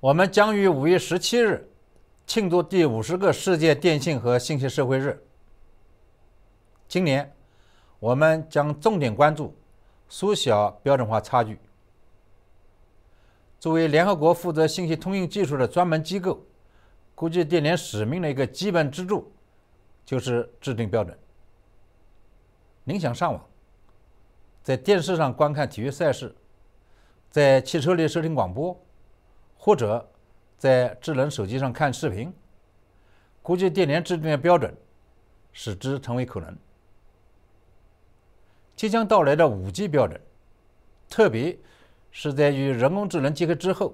我们将于五月十七日庆祝第五十个世界电信和信息社会日。今年，我们将重点关注缩小标准化差距。作为联合国负责信息通信技术的专门机构，国际电联使命的一个基本支柱就是制定标准。您想上网，在电视上观看体育赛事，在汽车里收听广播。或者在智能手机上看视频，国际电联制定的标准使之成为可能。即将到来的五 G 标准，特别是在与人工智能结合之后，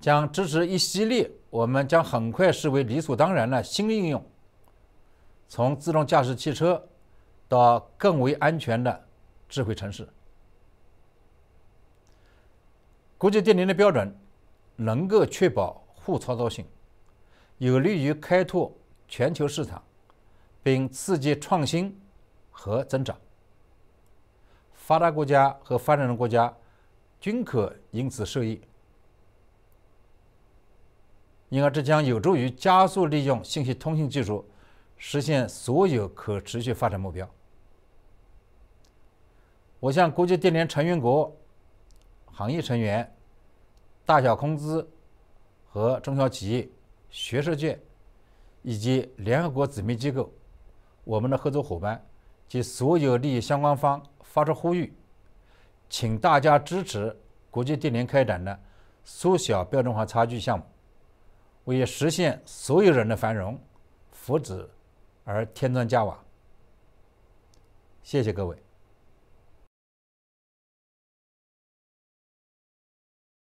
将支持一系列我们将很快视为理所当然的新应用，从自动驾驶汽车到更为安全的智慧城市。国际电联的标准。能够确保互操作性，有利于开拓全球市场，并刺激创新和增长。发达国家和发展中国家均可因此受益，因而这将有助于加速利用信息通信技术，实现所有可持续发展目标。我向国际电联成员国、行业成员。大小公司和中小企业、学术界以及联合国子民机构、我们的合作伙伴及所有利益相关方发出呼吁，请大家支持国际电联开展的缩小标准化差距项目，为实现所有人的繁荣、福祉而添砖加瓦。谢谢各位。